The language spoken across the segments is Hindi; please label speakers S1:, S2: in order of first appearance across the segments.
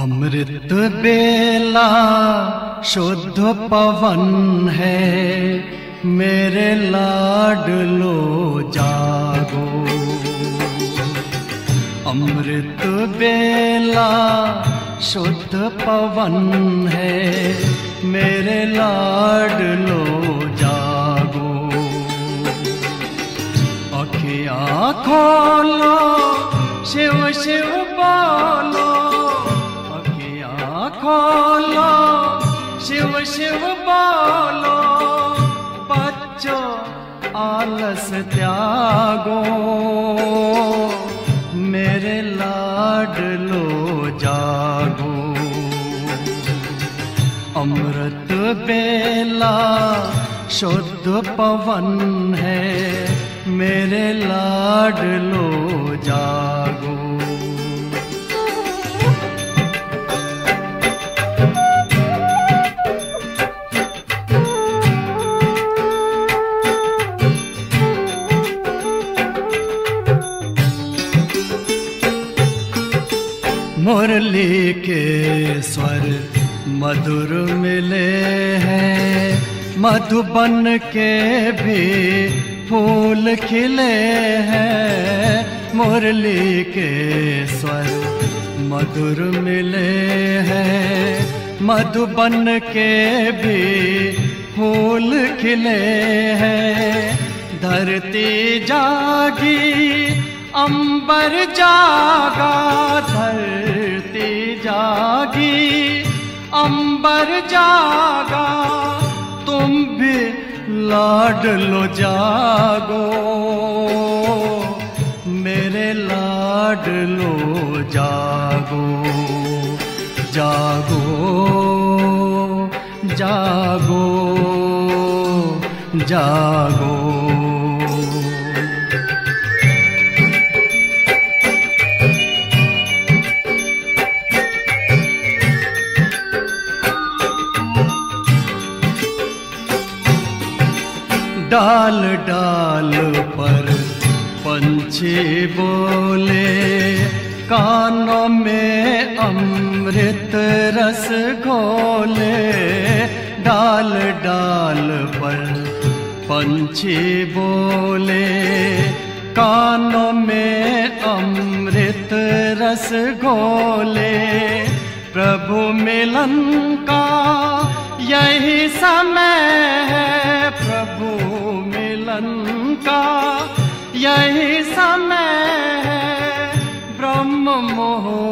S1: अमृत बेला शुद्ध पवन है, मेरे लाडलो जागो। अमृत बेला शुद्ध पवन है, मेरे लाडलो जागो। अखिया खोलो शिव शिव बोलो। खोलो, शिव शिव बोलो, बच्चों, आलस त्यागो, मेरे लाडलो जागो। अमृत बेला शुद्ध पवन है, मेरे लाडलो जागो। मुरली के स्वर मधुर मिले हैं। मधुबन के भी फूल खिले हैं। मुरली के स्वर मधुर मिले हैं। मधुबन के भी फूल खिले हैं। धरती जागी, अंबर जागा। अंबर जागा तुम भी लाड लो जागो। मेरे लाडलो जागो जागो जागो जागो। डाल डाल पर पंछी बोले, कानों में अमृत रस घोले। डाल डाल पर पंछी बोले, कानों में अमृत रस घोले। प्रभु मिलन का यही समय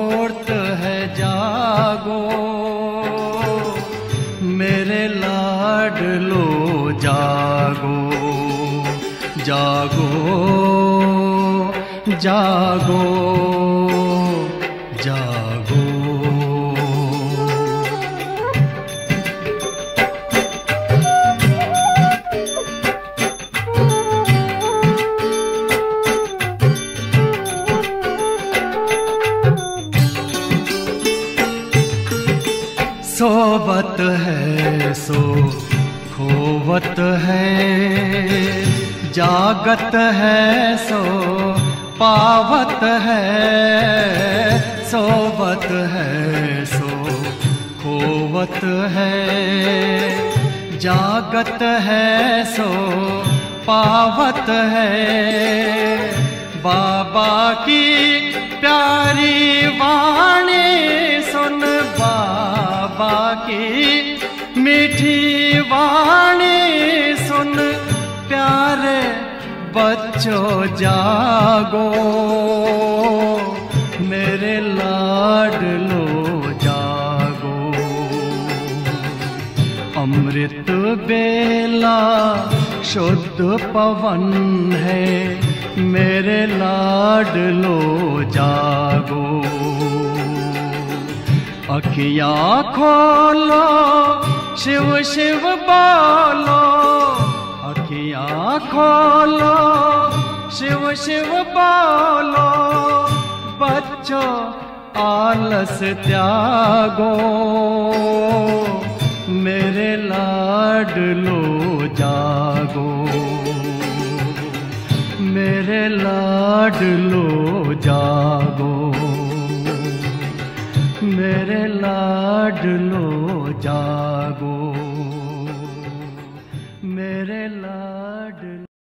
S1: मुहूर्त है जागो। मेरे लाड लो जागो। जागो जागो जागो। सोवत है, सो खोवत है। जागत है, सो पावत है। सोबत है, सो खोवत है। जागत है, सो पावत है। बाबा की प्यारी वाणी बाबा की मीठी वाणी सुन, प्यारे बच्चों जागो। मेरे लाडलो जागो। अमृत बेला शुद्ध पवन है, मेरे लाडलो जागो। अखिया खोलो, शिव शिव बोलो, अखिया खोलो, शिव शिव बोलो, बच्चों आलस त्यागो, मेरे लाडलो जागो, मेरे लाडलो जागो। मेरे लो जागो